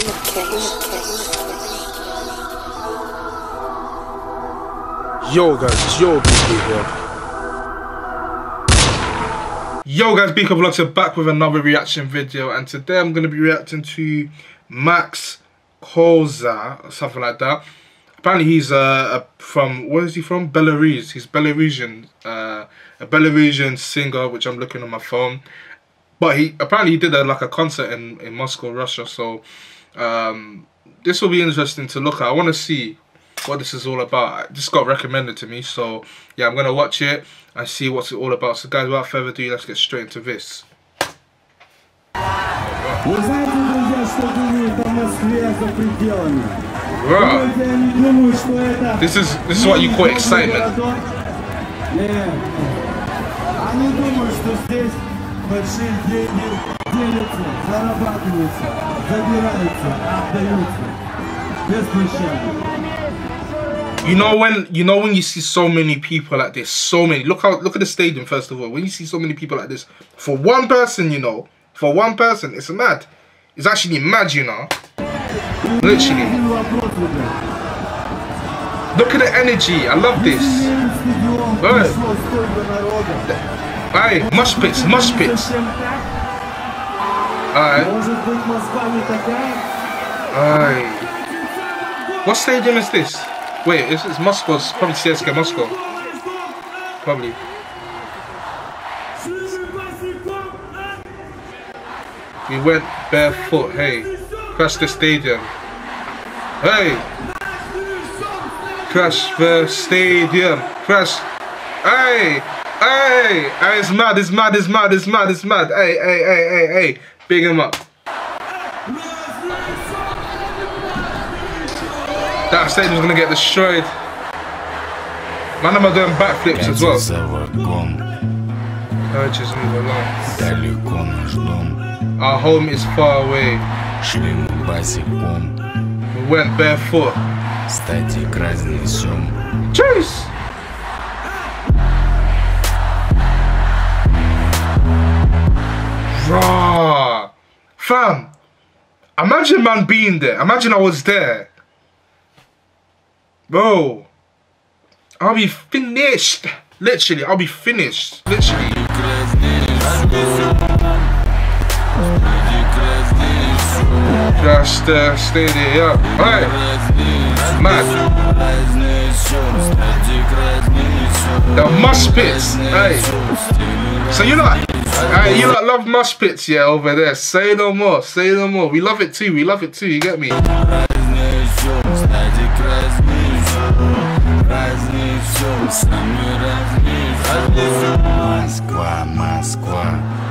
Yo guys, your BK. Yo guys, BK Vlogs are back with another reaction video and today I'm going to be reacting to Max Koza something like that. Apparently he's uh, from, where is he from? Belarus. He's Belarusian, uh, a Belarusian singer which I'm looking on my phone. But he apparently he did a, like a concert in, in Moscow, Russia. So um, this will be interesting to look at. I want to see what this is all about. I just got recommended to me, so yeah, I'm going to watch it and see what's it all about. So guys, without further ado, let's get straight into this. This is this is what you call excitement. Yeah. Без. You know when you know when you see so many people like this, so many. Look out, look at the stadium first of all. When you see so many people like this, for one person, you know, for one person, it's mad. It's actually mad, you know. Literally. Look at the energy. I love this. Right. Hey, mosh pits, mosh pits. Alright. Alright. What stadium is this? Wait, it's, it's Moscow. It's probably CSKA Moscow. Probably. We went barefoot, hey. Crash the stadium. Hey! Crash the stadium. Crash. Hey! Hey! Hey, it's mad, it's mad, it's mad, it's mad, it's mad. Hey, hey, hey, hey, hey. Big him up. That stage stadium's gonna get destroyed. Man, I'm doing backflips as well. Me along. Our home is far away. We went barefoot. Raw. Fam, imagine man being there. Imagine I was there. Bro, I'll be finished. Literally, I'll be finished. Literally. Just uh, stay there, yeah. Alright. Man. The mosh pits. Hey. So you lot, Hey, you lot love mosh pits, yeah, over there. Say no more, say no more. We love it too, we love it too, you get me?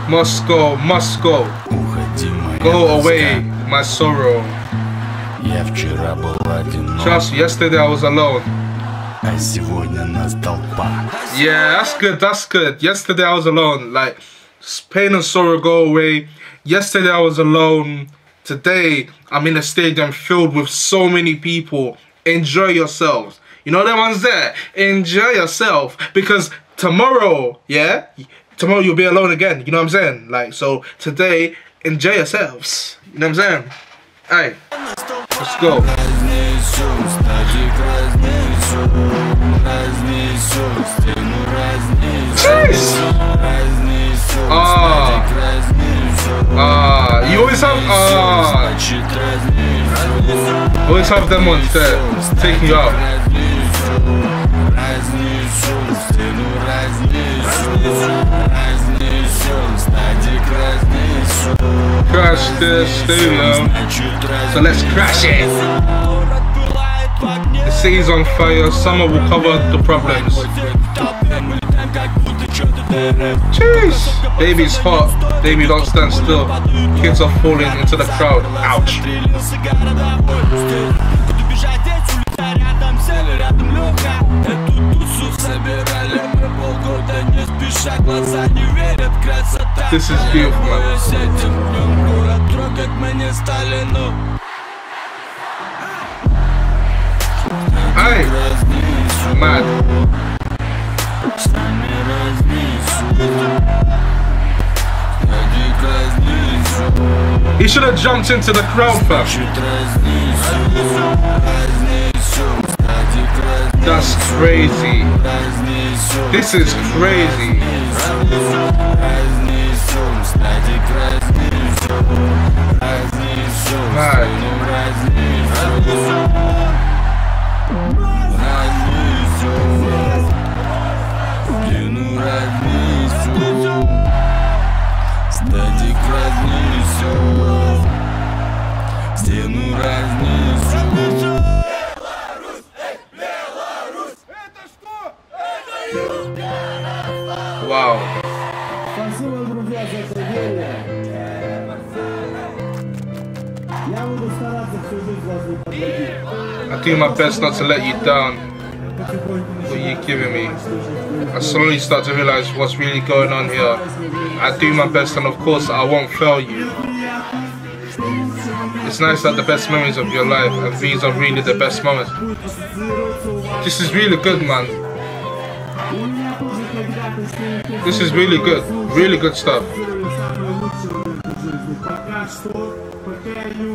Moscow, Moscow. Go away, my sorrow. Trust, yesterday I was alone. Yeah, that's good, that's good. Yesterday I was alone, like pain and sorrow go away. Yesterday I was alone. Today, I'm in a stadium filled with so many people. Enjoy yourselves. You know that one's there. Enjoy yourself because tomorrow, yeah, tomorrow you'll be alone again. You know what I'm saying? Like so, today, enjoy yourselves. You know what I'm saying? Hey, let's go. Jeez. Ah, ah, you always have ah. Always have them on there, taking you out. Crash this stadium. So let's crash it. The city's on fire. Summer will cover the problems. Jeez. Baby's hot. Baby don't stand still. Kids are falling into the crowd. Ouch. This is beautiful, man. Mad. He should have jumped into the crowd, fam. That's crazy. This is crazy. Wow. I do my best not to let you down. What you giving me? I slowly start to realize what's really going on here. I do my best and of course I won't fail you. It's nice that the best memories of your life and these are really the best moments. This is really good man. This is really good. Really good stuff.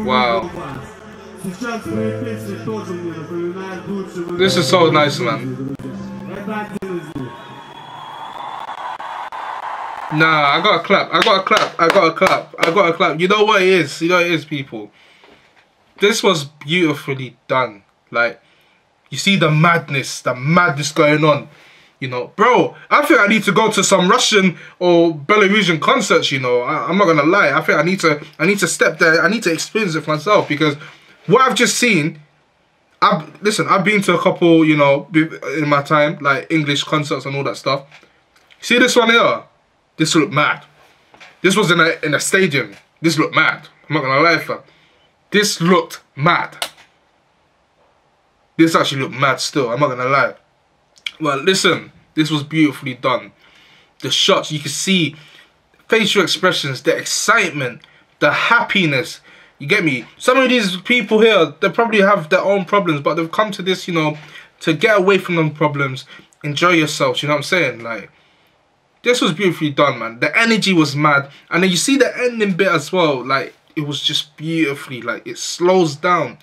Wow. This is so nice, man. Nah, I got a clap. I got a clap. I got a clap. I got a clap. You know what it is? You know what it is, people. This was beautifully done. Like, you see the madness, the madness going on. You know, bro, I think I need to go to some Russian or Belarusian concerts, you know. I, am not gonna lie. I think I need to I need to step there. I need to experience it for myself because what I've just seen, I've listen, I've been to a couple, you know, in my time, like English concerts and all that stuff. See this one here? This looked mad. This was in a in a stadium. This looked mad. I'm not gonna lie, fam. This looked mad. This actually looked mad still. I'm not gonna lie. Well, listen, this was beautifully done. The shots, you can see facial expressions, the excitement, the happiness. You get me? Some of these people here, they probably have their own problems, but they've come to this, you know, to get away from them problems, enjoy yourself. You know what I'm saying? Like, this was beautifully done, man. The energy was mad. And then you see the ending bit as well. Like, it was just beautifully, like, it slows down.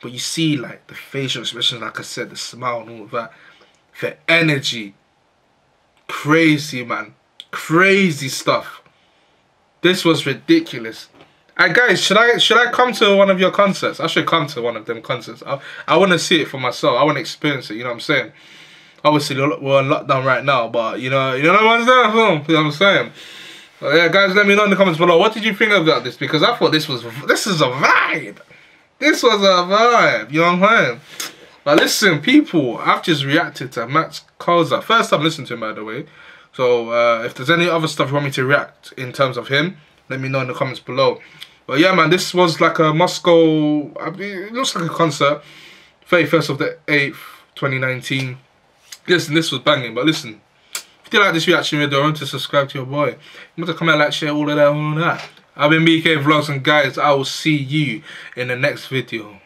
But you see, like, the facial expressions, like I said, the smile and all of that the energy. Crazy, man. Crazy stuff. This was ridiculous. And guys, should I should I come to one of your concerts? I should come to one of them concerts. I, I want to see it for myself. I want to experience it. You know what I'm saying? Obviously, we're on lockdown right now, but you know, you know what I'm saying? You know what I'm saying? yeah, guys, let me know in the comments below. What did you think about this? Because I thought this was this is a vibe. This was a vibe. You know what I'm saying? But listen, people, I've just reacted to Max Koza. First time listening to him, by the way. So uh, if there's any other stuff you want me to react in terms of him, let me know in the comments below. But yeah, man, this was like a Moscow. I mean, it looks like a concert. 31st of the 8th, 2019. Listen, this was banging. But listen, if you like this reaction video, remember to subscribe to your boy. Remember to comment, like, share, all of that, all of that. I've been BK Vlogs, and guys, I will see you in the next video.